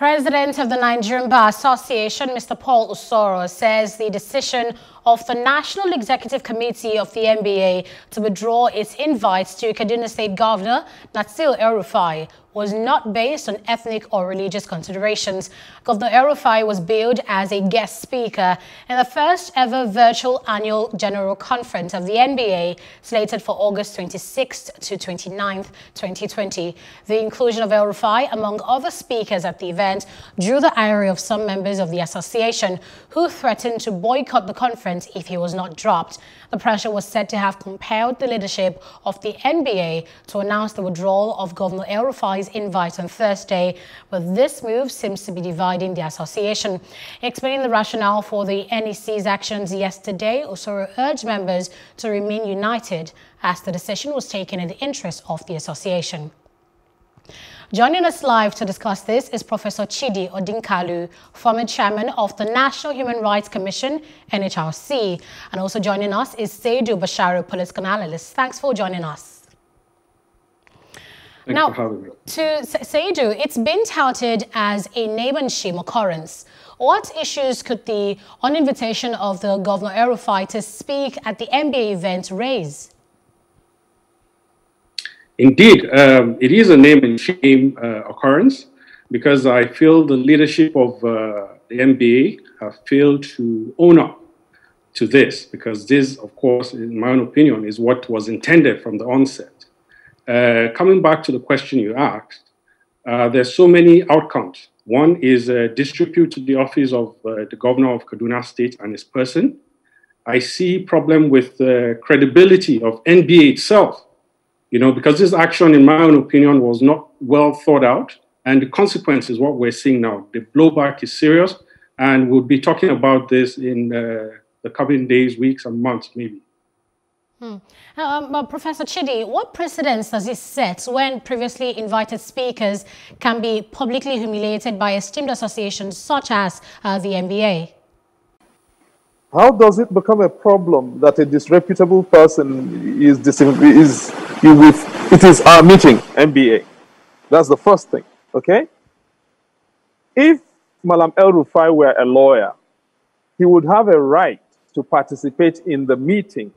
President of the Nigerian Bar Association, Mr. Paul Usoro, says the decision of the National Executive Committee of the NBA to withdraw its invites to Kaduna State Governor Nasir El-Rufai was not based on ethnic or religious considerations. Governor El-Rufai was billed as a guest speaker in the first ever virtual annual general conference of the NBA slated for August 26th to 29th, 2020. The inclusion of El-Rufai among other speakers at the event drew the ire of some members of the association who threatened to boycott the conference if he was not dropped. The pressure was said to have compelled the leadership of the NBA to announce the withdrawal of Governor El-Rufai's invite on Thursday, but this move seems to be dividing the association. Explaining the rationale for the NEC's actions yesterday, Usoro urged members to remain united as the decision was taken in the interest of the association. Joining us live to discuss this is Professor Chidi Odinkalu, former chairman of the National Human Rights Commission, NHRC. And also joining us is Saidu Basharu, political analyst. Thanks for joining us. Thanks now, for having me. to Saidu, it's been touted as a shame occurrence. What issues could the on-invitation of the Governor El-Rufai to speak at the NBA event raise? Indeed, um, it is a name and shame uh, occurrence because I feel the leadership of uh, the NBA have failed to own up to this because this, of course, in my own opinion, is what was intended from the onset. Uh, coming back to the question you asked, uh, there's so many outcomes. One is uh, distribute to the office of uh, the governor of Kaduna State and his person. I see problem with the credibility of NBA itself you know, because this action, in my own opinion, was not well thought out. And the consequence is what we're seeing now. The blowback is serious, and we'll be talking about this in uh, the coming days, weeks, and months, maybe. Hmm. Um, uh, Professor Chidi, what precedents does this set when previously invited speakers can be publicly humiliated by esteemed associations such as uh, the NBA? How does it become a problem that a disreputable person is, is you with, it is our meeting, NBA? That's the first thing, okay? If Malam El-Rufai were a lawyer, he would have a right to participate in the meeting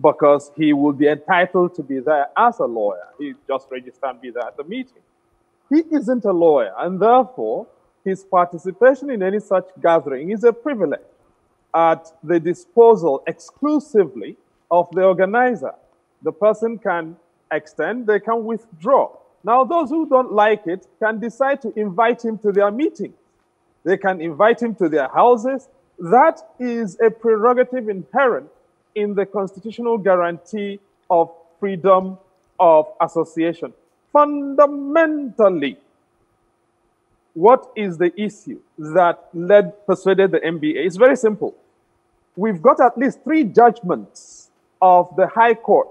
because he would be entitled to be there as a lawyer. He just register and be there at the meeting. He isn't a lawyer, and therefore, his participation in any such gathering is a privilege at the disposal exclusively of the organizer. The person can extend, they can withdraw. Now, those who don't like it can decide to invite him to their meeting. They can invite him to their houses. That is a prerogative inherent in the constitutional guarantee of freedom of association. Fundamentally, what is the issue that led, persuaded the NBA? It's very simple. We've got at least three judgments of the High Court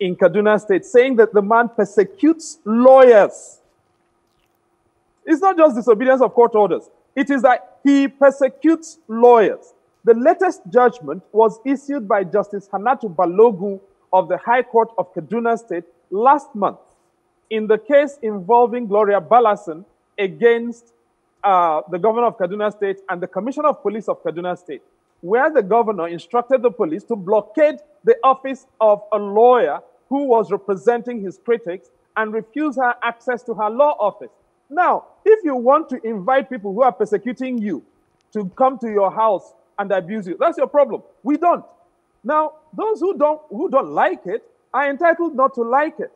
in Kaduna State saying that the man persecutes lawyers. It's not just disobedience of court orders, it is that he persecutes lawyers. The latest judgment was issued by Justice Hanatu Balogun of the High Court of Kaduna State last month in the case involving Gloria Ballason against uh, the governor of Kaduna State and the commissioner of police of Kaduna State, where the governor instructed the police to blockade the office of a lawyer who was representing his critics and refuse her access to her law office. Now, if you want to invite people who are persecuting you to come to your house and abuse you, that's your problem. We don't. Now, those who don't who don't like it are entitled not to like it.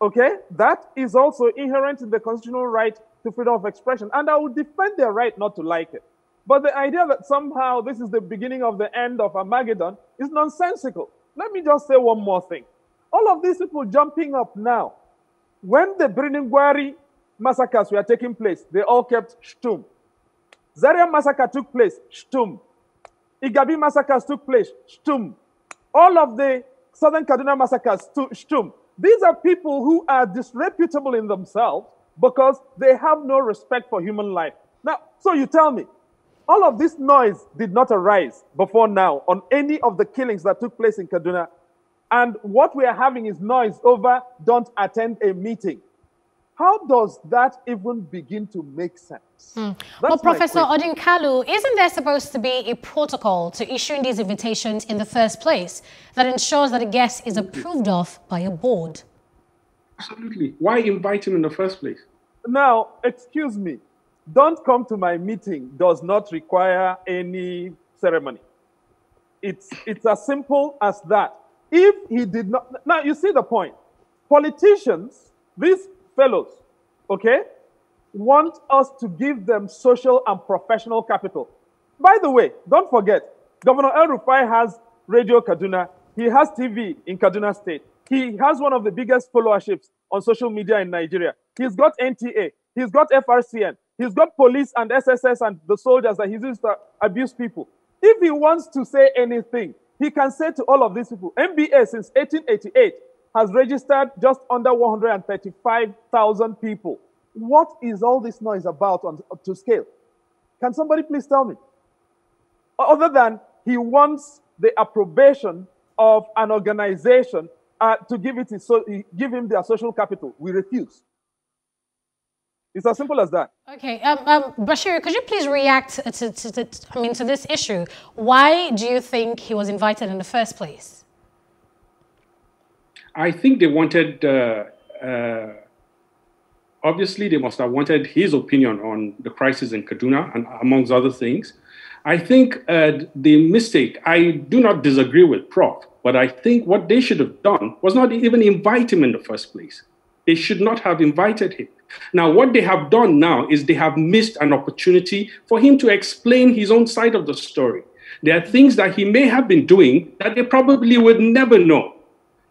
Okay? That is also inherent in the constitutional right to freedom of expression. And I will defend their right not to like it. But the idea that somehow this is the beginning of the end of Armageddon is nonsensical. Let me just say one more thing. All of these people jumping up now. When the Birnin massacres were taking place, they all kept shtum. Zaria massacre took place, shtum. Igabi massacres took place, shtum. All of the Southern Kaduna massacres, shtum. These are people who are disreputable in themselves because they have no respect for human life. Now, so you tell me, all of this noise did not arise before now on any of the killings that took place in Kaduna and what we are having is noise over don't attend a meeting. How does that even begin to make sense? Mm. Well, Professor Odinkalu, isn't there supposed to be a protocol to issuing these invitations in the first place that ensures that a guest is approved of by a board? Absolutely. Why invite him in the first place? Now, excuse me. Don't come to my meeting does not require any ceremony. It's, it's as simple as that. If he did not, now you see the point. Politicians, these fellows, okay, want us to give them social and professional capital. By the way, don't forget, Governor El Rufai has Radio Kaduna. He has TV in Kaduna State. He has one of the biggest followerships on social media in Nigeria. He's got NTA. He's got FRCN. He's got police and SSS and the soldiers that he uses to abuse people. If he wants to say anything, he can say to all of these people, NBA since 1888 has registered just under 135,000 people. What is all this noise about on, to scale? Can somebody please tell me? Other than he wants the approbation of an organization uh, to give, it his so, give him their social capital. We refuse. It's as simple as that. Okay, um, um, Bashir, could you please react to, to, to, I mean, to this issue? Why do you think he was invited in the first place? I think they wanted, uh, uh, obviously, they must have wanted his opinion on the crisis in Kaduna, and amongst other things. I think uh, the mistake, I do not disagree with Prof, but I think what they should have done was not even invite him in the first place. They should not have invited him. Now, what they have done now is they have missed an opportunity for him to explain his own side of the story. There are things that he may have been doing that they probably would never know.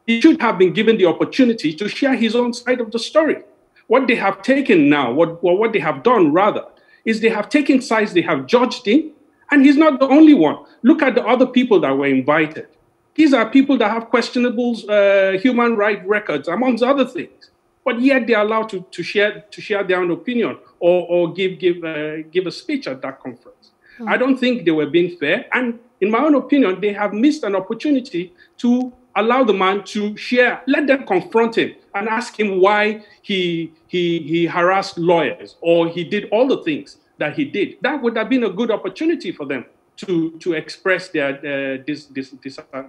He should have been given the opportunity to share his own side of the story. What they have taken now, what, what they have done rather, is they have taken sides, they have judged him, and he's not the only one. Look at the other people that were invited. These are people that have questionable uh, human rights records, amongst other things but yet they're allowed to, to share to share their own opinion or, or give give uh, give a speech at that conference. Mm. I don't think they were being fair, and in my own opinion, they have missed an opportunity to allow the man to share. Let them confront him and ask him why he he he harassed lawyers or he did all the things that he did. That would have been a good opportunity for them to to express their uh, dis, dis, dis, uh,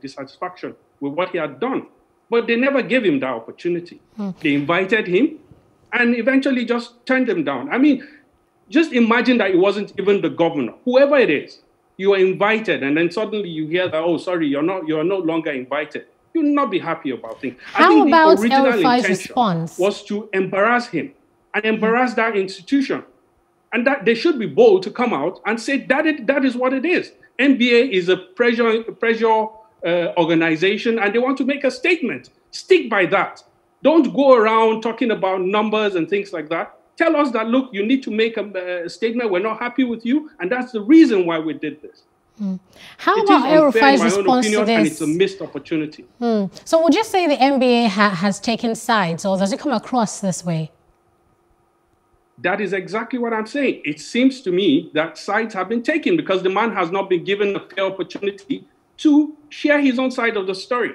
dissatisfaction with what he had done. But they never gave him that opportunity. Hmm. They invited him and eventually just turned him down. I mean, just imagine that it wasn't even the governor, whoever it is. You are invited, and then suddenly you hear that, oh, sorry, you're not, you're no longer invited. You'll not be happy about things. How I think about the original intention response? was to embarrass him and embarrass that institution. And that they should be bold to come out and say that it, that is what it is. NBA is a pressure, pressure uh, organization and they want to make a statement. Stick by that. Don't go around talking about numbers and things like that. Tell us that, look, you need to make a, a statement. We're not happy with you. And that's the reason why we did this. Hmm. How it about El response opinion, to this? And it's a missed opportunity. Hmm. So would you say the NBA ha has taken sides or does it come across this way? That is exactly what I'm saying. It seems to me that sides have been taken because the man has not been given a fair opportunity to share his own side of the story.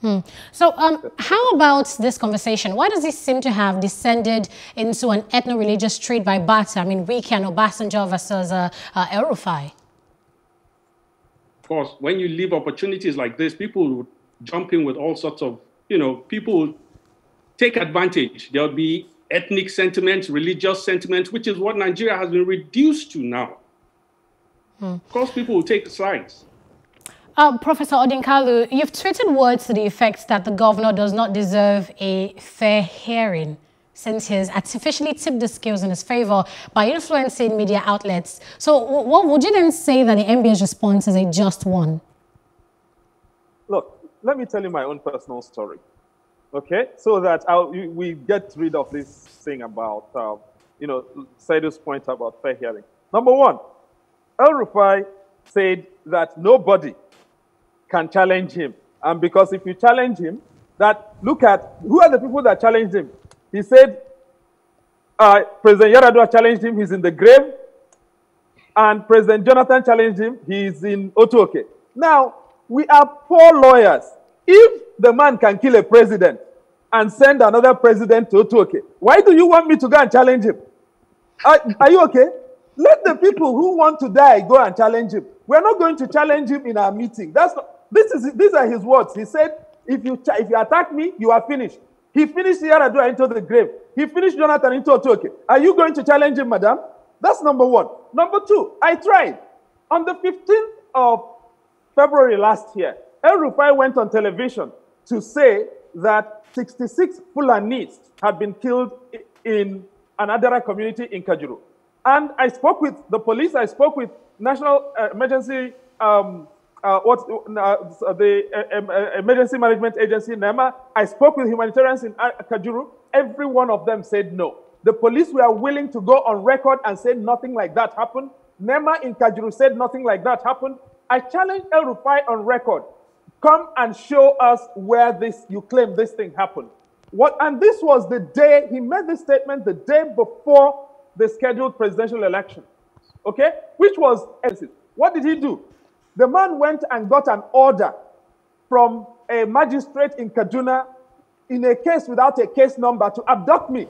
Hmm. So, um, how about this conversation? Why does it seem to have descended into an ethno-religious trade by Bata? I mean, Wike and Obasanjo versus uh, uh, El Rufai. Of course, when you leave opportunities like this, people would jump in with all sorts of, you know, people take advantage. There'll be ethnic sentiments, religious sentiments, which is what Nigeria has been reduced to now. Hmm. Of course, people will take sides. Uh, Professor Odinkalu, you've tweeted words to the effect that the governor does not deserve a fair hearing since he's artificially tipped the scales in his favor by influencing media outlets. So what would you then say that the NBA's response is a just one? Look, let me tell you my own personal story, okay? So that I'll, we get rid of this thing about, uh, you know, Saidu's point about fair hearing. Number one, El Rufai said that nobody can challenge him. And because if you challenge him, that look at who are the people that challenged him. He said uh, President Yar'Adua challenged him, he's in the grave. And President Jonathan challenged him, he's in Otuoke. Now, we are poor lawyers. If the man can kill a president, and send another president to Otuoke. Why do you want me to go and challenge him? Are, are you okay? Let the people who want to die go and challenge him. We're not going to challenge him in our meeting. That's not, this is these are his words. He said, if you if you attack me, you are finished. He finished Yar'Adua into the grave. He finished Jonathan into Otuoke. Are you going to challenge him, madam? That's number one. Number two, I tried. On the 15th of February last year, El Rufai went on television to say that 66 Fulanis had been killed in an Adara community in Kajuru. And I spoke with the police, I spoke with National uh, Emergency, um, uh, what, uh, the uh, uh, Emergency Management Agency, NEMA. I spoke with humanitarians in uh, Kajuru. Every one of them said no. The police were willing to go on record and say nothing like that happened. NEMA in Kajuru said nothing like that happened. I challenge El Rufai on record. Come and show us where this you claim this thing happened. What and this was the day he made this statement the day before the scheduled presidential election. Okay? Which was what did he do? The man went and got an order from a magistrate in Kaduna in a case without a case number to abduct me.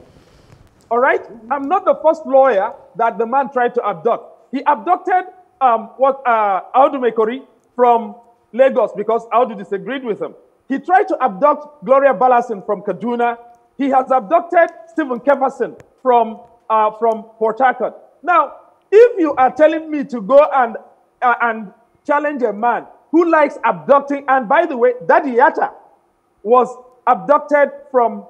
All right? I'm not the first lawyer that the man tried to abduct. He abducted um, what uh, Audu Maikori from Lagos because Audu disagreed with him. He tried to abduct Gloria Ballason from Kaduna. He has abducted Stephen Kefferson from, uh, from Port Harcourt. Now, if you are telling me to go and, uh, and challenge a man who likes abducting, and by the way, Dadiyata was abducted from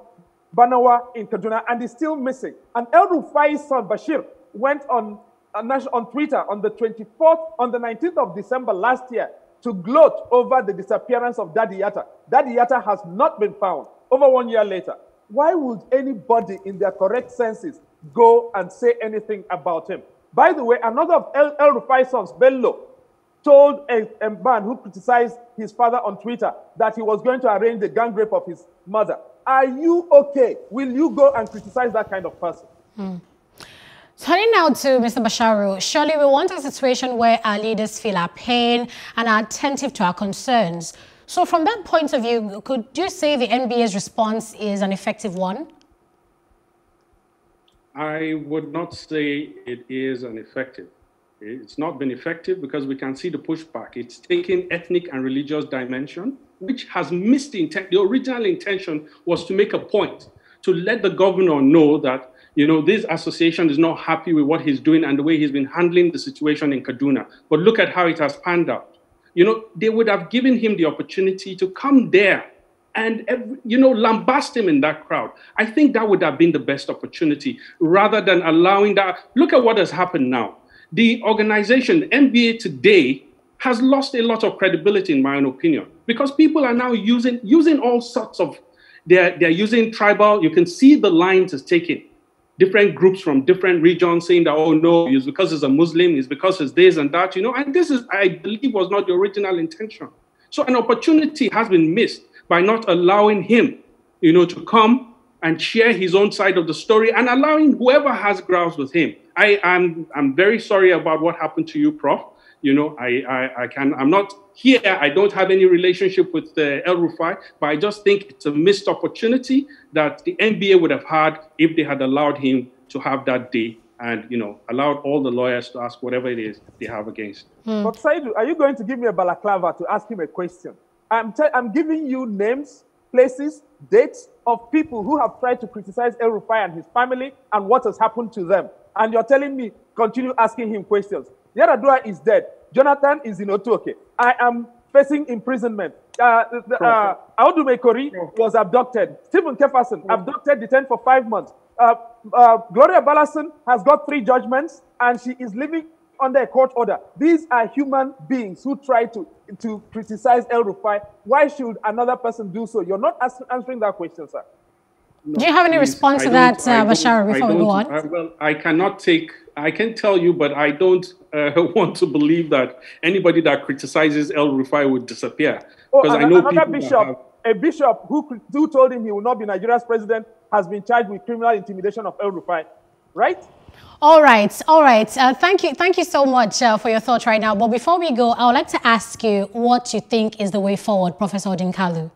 Barnawa in Kaduna and is still missing. And El Rufai's son, Bashir, went on, uh, on Twitter on the 24th, on the 19th of December last year to gloat over the disappearance of Dadiyata. Daddy Yatta has not been found over one year later. Why would anybody in their correct senses go and say anything about him? By the way, another of El, El Rufai's sons, Bello, told a, a, man who criticized his father on Twitter that he was going to arrange the gang rape of his mother. Are you okay? Will you go and criticize that kind of person? Hmm. Turning now to Mr. Basharu, surely we want a situation where our leaders feel our pain and are attentive to our concerns. So from that point of view, could you say the NBA's response is an effective one? I would not say it is an effective. It's not been effective because we can see the pushback. It's taken ethnic and religious dimension which has missed the intent. The original intention was to make a point, to let the governor know that, you know, this association is not happy with what he's doing and the way he's been handling the situation in Kaduna. But look at how it has panned out. You know, they would have given him the opportunity to come there and you know lambast him in that crowd i think that would have been the best opportunity rather than allowing that look at what has happened now the organization nba today has lost a lot of credibility, in my own opinion, because people are now using using all sorts of they're they're using tribal. You can see the lines is taken. Different groups from different regions saying that oh no, it's because he's a Muslim, it's because it's this and that, you know. And this is, I believe, was not the original intention. So an opportunity has been missed by not allowing him, you know, to come and share his own side of the story and allowing whoever has grounds with him. I I'm, I'm very sorry about what happened to you, Prof you know, I, I, I, can, I'm not here, I don't have any relationship with the El Rufai, but I just think it's a missed opportunity that the NBA would have had if they had allowed him to have that day and, you know, allowed all the lawyers to ask whatever it is they have against. Hmm. But Saidu, are you going to give me a balaclava to ask him a question? I'm, I'm giving you names, places, dates of people who have tried to criticize El Rufai and his family and what has happened to them. And you're telling me, continue asking him questions. Yar'Adua is dead. Jonathan is in Otuoke. I am facing imprisonment. Uh, uh, Audu Maikori was abducted. Stephen Kefferson abducted, detained for five months. Uh, uh, Gloria Ballason has got three judgments and she is living under a court order. These are human beings who try to, to criticize El Rufai. Why should another person do so? You're not answering that question, sir. No, do you have any response to that, uh, Bashar, before we go on? I, well, I cannot take, I can tell you, but I don't uh, want to believe that anybody that criticizes El Rufai would disappear. Oh, because I know another bishop, have... a bishop who, who told him he will not be Nigeria's president has been charged with criminal intimidation of El Rufai, right? All right, all right. Uh, thank you, thank you so much uh, for your thoughts right now. But before we go, I would like to ask you what you think is the way forward, Professor Odinkalu.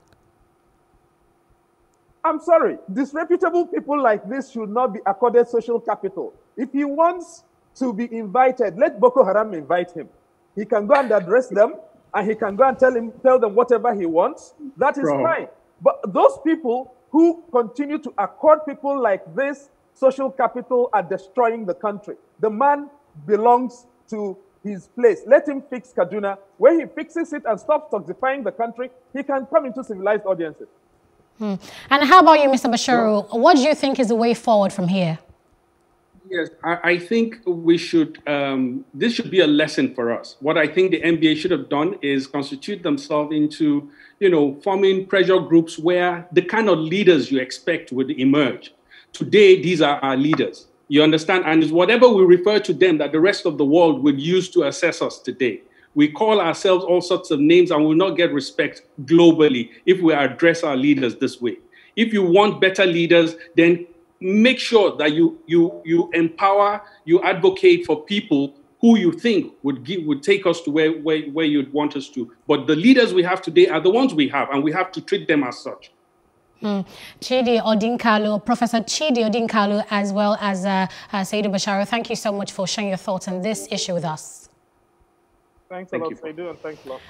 I'm sorry, disreputable people like this should not be accorded social capital. If he wants to be invited, let Boko Haram invite him. He can go and address them, and he can go and tell him, tell them whatever he wants. That is Bro. fine. But those people who continue to accord people like this social capital are destroying the country. The man belongs to his place. Let him fix Kaduna. When he fixes it and stops toxifying the country, he can come into civilized audiences. Hmm. And how about you, Mr. Bashiru? What do you think is the way forward from here? Yes, I, I think we should, um, this should be a lesson for us. What I think the NBA should have done is constitute themselves into, you know, forming pressure groups where the kind of leaders you expect would emerge. Today, these are our leaders. You understand? And it's whatever we refer to them that the rest of the world would use to assess us today. We call ourselves all sorts of names and will not get respect globally if we address our leaders this way. If you want better leaders, then make sure that you you you empower, you advocate for people who you think would give would take us to where, where, where you'd want us to. But the leaders we have today are the ones we have, and we have to treat them as such. Mm. Chidi Odinkalu, Professor Chidi Odinkalu, as well as uh, uh, Saidu Basharu, thank you so much for sharing your thoughts on this issue with us. Thanks a Thank lot, Saidu, and thanks a lot.